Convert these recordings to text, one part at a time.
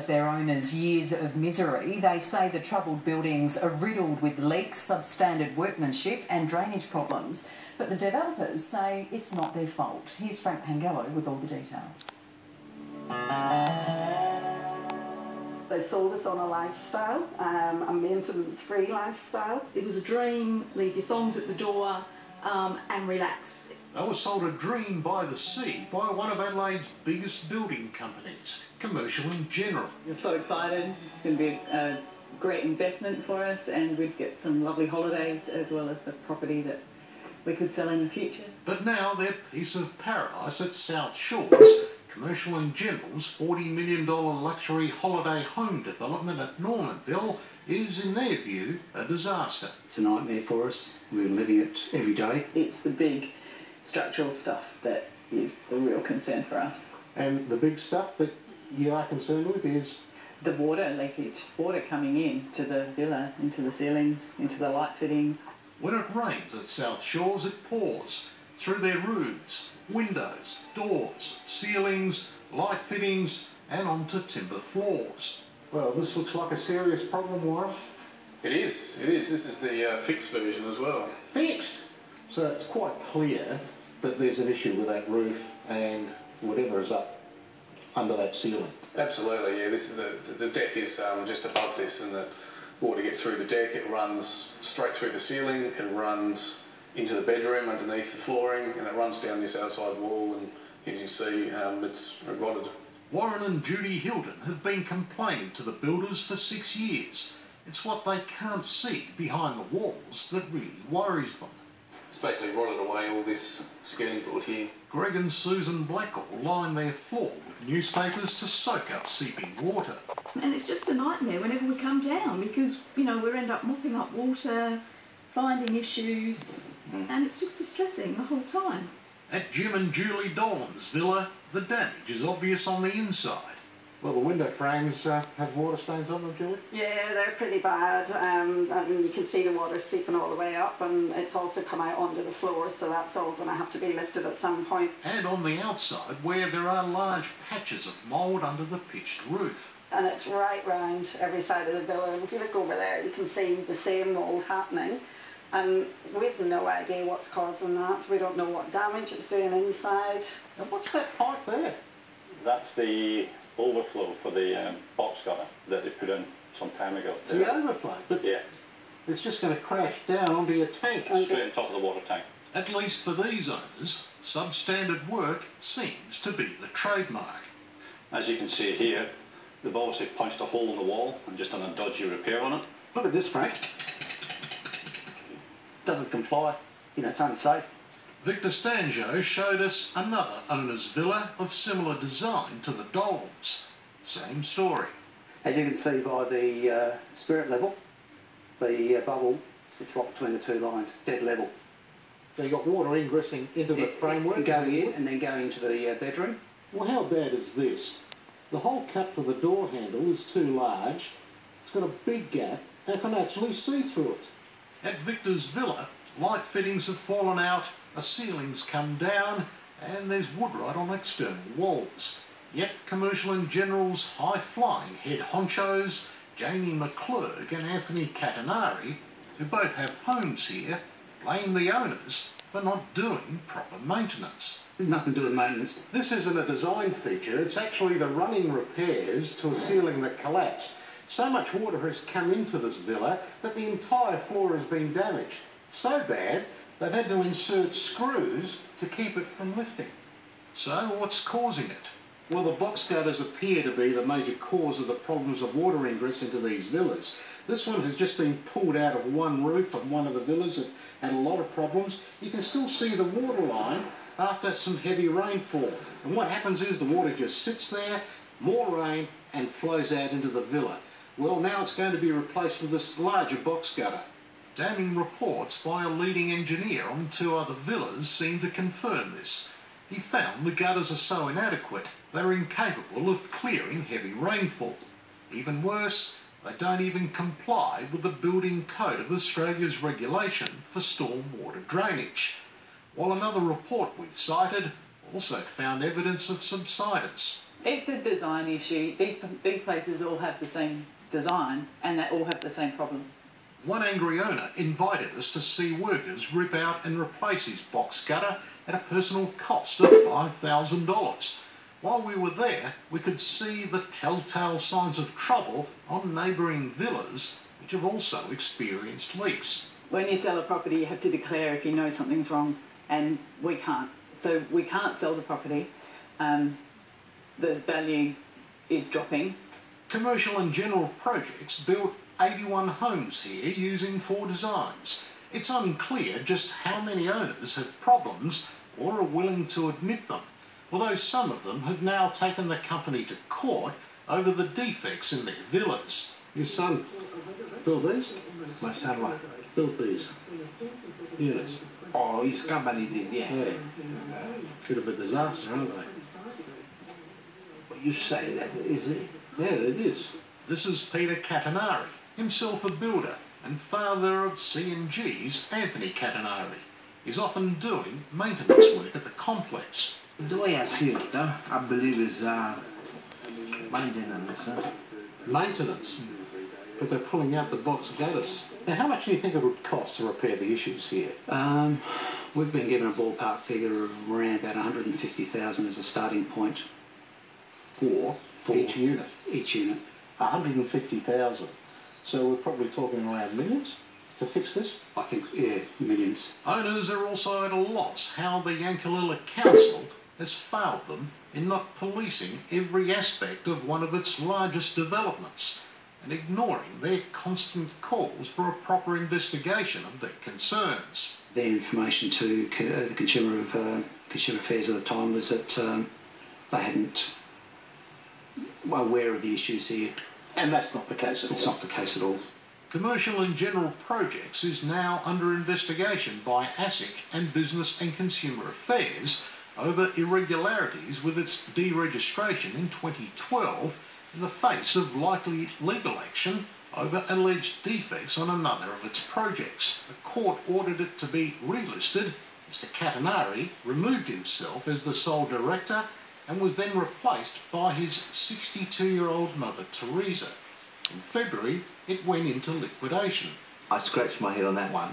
of their owners' years of misery. They say the troubled buildings are riddled with leaks, substandard workmanship, and drainage problems. But the developers say it's not their fault. Here's Frank Pangallo with all the details. They sold us on a lifestyle, um, a maintenance free lifestyle. It was a dream, leave your thongs at the door um, and relax. They were sold a dream by the sea by one of Adelaide's biggest building companies, Commercial and General. We're so excited. It's going to be a, a great investment for us and we'd get some lovely holidays as well as a property that we could sell in the future. But now their piece of paradise at South Shores Commercial and General's $40 million luxury holiday home development at Normanville is, in their view, a disaster. It's a nightmare for us. We're living it every day. It's the big structural stuff that is the real concern for us. And the big stuff that you are concerned with is? The water leakage, water coming in to the villa, into the ceilings, into the light fittings. When it rains at South Shores, it pours through their roofs, windows, doors, ceilings, light fittings and onto timber floors. Well, this looks like a serious problem, Warren. It is, it is. This is the uh, fixed version as well. Fixed? So it's quite clear that there's an issue with that roof and whatever is up under that ceiling. Absolutely, yeah. This is the, the deck is um, just above this and the water gets through the deck, it runs straight through the ceiling, it runs into the bedroom underneath the flooring and it runs down this outside wall and as you see um, it's rotted. Warren and Judy Hilden have been complaining to the builders for six years. It's what they can't see behind the walls that really worries them. It's basically rotted away all this skirting board here. Greg and Susan Blackall line their floor with newspapers to soak up seeping water. And it's just a nightmare whenever we come down because, you know, we end up mopping up water, finding issues, and it's just distressing the whole time. At Jim and Julie Dolan's villa, the damage is obvious on the inside. Well, the window frames uh, have water stains on them, Julie? Yeah, they're pretty bad. Um, and you can see the water seeping all the way up, and it's also come out onto the floor, so that's all going to have to be lifted at some point. And on the outside, where there are large patches of mould under the pitched roof. And it's right round every side of the villa. If you look over there, you can see the same mould happening and we've no idea what's causing that. We don't know what damage it's doing inside. And what's that pipe there? That's the overflow for the um, box gutter that they put in some time ago. The overflow? But yeah. It's just going to crash down onto your tank. Straight on top of the water tank. At least for these owners, substandard work seems to be the trademark. As you can see here, they've obviously punched a hole in the wall and just done a dodgy repair on it. Look at this, Frank doesn't comply, you know, it's unsafe. Victor Stanjo showed us another owner's villa of similar design to the Dolans. Same story. As you can see by the uh, spirit level, the uh, bubble sits right between the two lines, dead level. So you've got water ingressing into the framework? Going in and then going into the uh, bedroom. Well, how bad is this? The hole cut for the door handle is too large. It's got a big gap and I can actually see through it. At Victor's villa, light fittings have fallen out, a ceiling's come down, and there's wood rot on external walls. Yet Commercial and General's high-flying head honchos, Jamie McClurg and Anthony Catinari, who both have homes here, blame the owners for not doing proper maintenance. There's nothing to do with maintenance. This isn't a design feature, it's actually the running repairs to a ceiling that collapsed. So much water has come into this villa that the entire floor has been damaged. So bad, they've had to insert screws to keep it from lifting. So what's causing it? Well, the box gutters appear to be the major cause of the problems of water ingress into these villas. This one has just been pulled out of one roof of one of the villas that had a lot of problems. You can still see the water line after some heavy rainfall. And what happens is the water just sits there, more rain, and flows out into the villa. Well, now it's going to be replaced with this larger box gutter. Damning reports by a leading engineer on two other villas seem to confirm this. He found the gutters are so inadequate they're incapable of clearing heavy rainfall. Even worse, they don't even comply with the Building Code of Australia's regulation for storm water drainage. While another report we've cited also found evidence of subsidence. It's a design issue. These these places all have the same design, and they all have the same problems. One angry owner invited us to see workers rip out and replace his box gutter at a personal cost of $5,000. While we were there, we could see the telltale signs of trouble on neighbouring villas which have also experienced leaks. When you sell a property, you have to declare if you know something's wrong, and we can't. So we can't sell the property. Um, the value is dropping. Commercial and General Projects built 81 homes here using four designs. It's unclear just how many owners have problems or are willing to admit them, although some of them have now taken the company to court over the defects in their villas. Your son built these? My son what? Built these units. Oh, his company did, yeah. Yeah. Bit of a disaster, aren't they? Well, you say that, is it? Yeah, it is. This is Peter Catinari, himself a builder and father of C&G's Anthony Catinari. He's often doing maintenance work at the complex. The way I see it, uh, I believe is uh, maintenance. Uh. Maintenance? But they're pulling out the box gutters. Now, how much do you think it would cost to repair the issues here? Um, we've been given a ballpark figure of around about 150,000 as a starting point For? For- each unit? each unit. 150,000. So we're probably talking around millions to fix this? I think, yeah, millions. Owners are also at a loss how the Yankalilla Council has failed them in not policing every aspect of one of its largest developments and ignoring their constant calls for a proper investigation of their concerns. Their information to uh, the consumer of uh, consumer affairs at the time was that um, they hadn't were aware of the issues here. And that's not the case at It's all. not the case at all. Commercial and General Projects is now under investigation by ASIC and Business and Consumer Affairs over irregularities with its deregistration in 2012 in the face of likely legal action over alleged defects on another of its projects. The court ordered it to be relisted. Mr Catinari removed himself as the sole director and was then replaced by his 62-year-old mother Teresa. In February, it went into liquidation. I scratched my head on that one.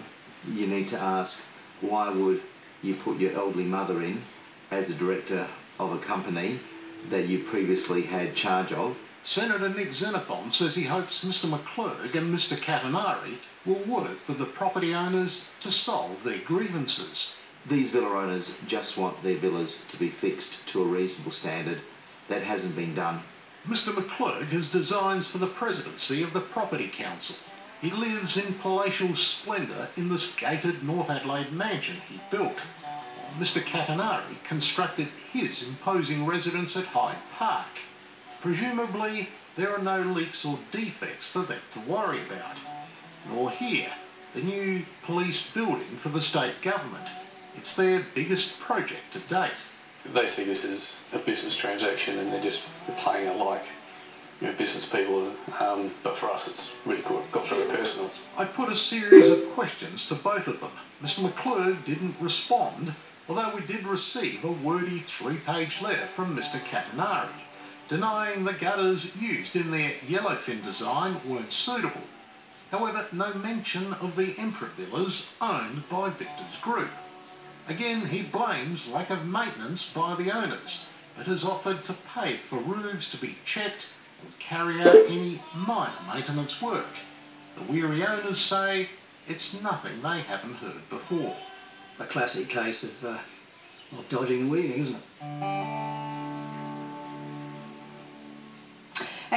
You need to ask why would you put your elderly mother in as a director of a company that you previously had charge of? Senator Nick Xenophon says he hopes Mr McClurg and Mr Catinari will work with the property owners to solve their grievances. These villa owners just want their villas to be fixed to a reasonable standard. That hasn't been done. Mr McClurg has designs for the presidency of the Property Council. He lives in palatial splendour in this gated North Adelaide mansion he built. Mr Catinari constructed his imposing residence at Hyde Park. Presumably, there are no leaks or defects for them to worry about. Nor here, the new police building for the state government. It's their biggest project to date. They see this as a business transaction and they're just playing it like you know, business people. Um, but for us, it's really got, got very personal. I put a series of questions to both of them. Mr McClurg didn't respond, although we did receive a wordy three-page letter from Mr Catinari, denying the gutters used in their yellowfin design weren't suitable. However, no mention of the Emperor Villas owned by Victor's group. Again, he blames lack of maintenance by the owners, but has offered to pay for roofs to be checked and carry out any minor maintenance work. The weary owners say it's nothing they haven't heard before. A classic case of, uh, dodging and weaving, isn't it?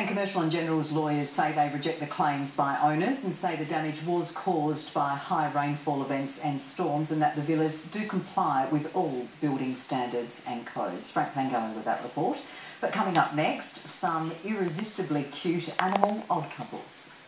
And Commercial and General's lawyers say they reject the claims by owners and say the damage was caused by high rainfall events and storms and that the villas do comply with all building standards and codes. Frank Pangallo with that report. But coming up next, some irresistibly cute animal odd couples.